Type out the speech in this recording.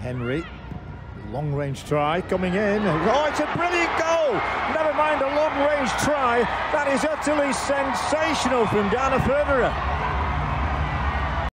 Henry. Long range try coming in. Oh, it's a brilliant goal! Never mind a long range try. That is utterly sensational from Dana Foederer.